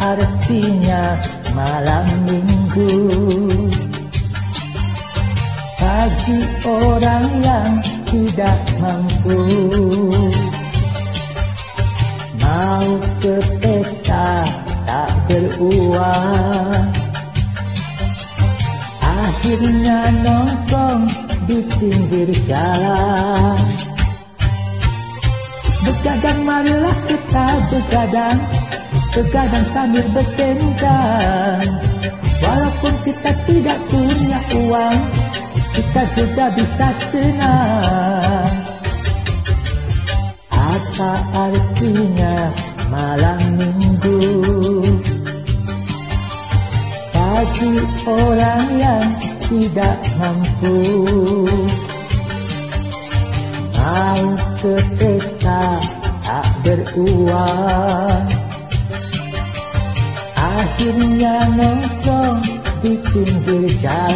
artinya malam minggu? Bagi orang yang tidak mampu Mau ke pesta tak beruang. Akhirnya nongkrong di pinggir jalan. Begadang marilah kita begadang Begadang sambil bertengkar Walaupun kita tidak punya uang Kita juga bisa senang. Apa artinya malam minggu? Bagi orang yang tidak mampu. Mau ke pesta tak beruang Akhirnya nongkrong di pinggir jalan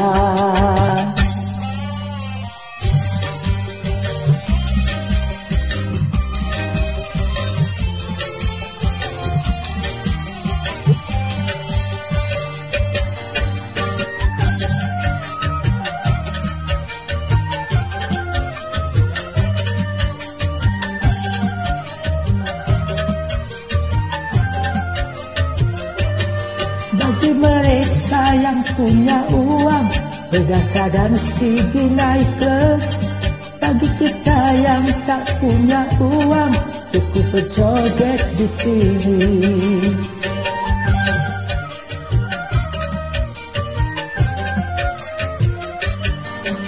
yang punya uang Bergasa dan sigi naik plus. Bagi kita yang tak punya uang Cukup berjoget di sini.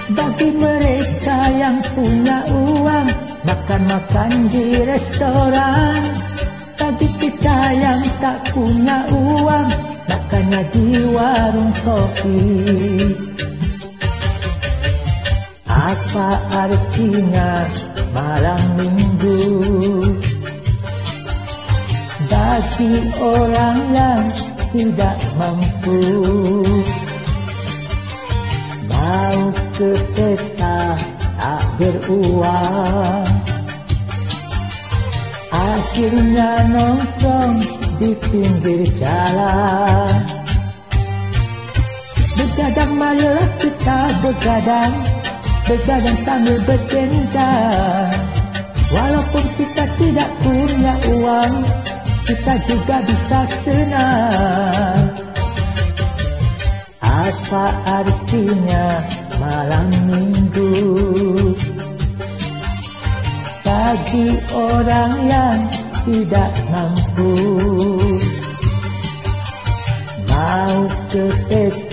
Bagi mereka yang punya uang Makan-makan di restoran. Bagi kita yang tak punya uang Makannya di warung kopi. Apa artinya malam minggu? Bagi orang yang tidak mampu. Mau ke pesta tak beruang. Akhirnya nongkrong di pinggir jalan Begadang malah kita begadang Begadang sambil bercengkar Walaupun kita tidak punya uang Kita juga bisa senang. Apa artinya malam minggu? Bagi orang yang tidak mampu Mau ke tak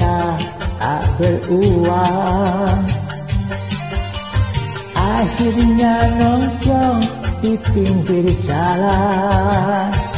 beruang Akhirnya nongkrong di pinggir jalan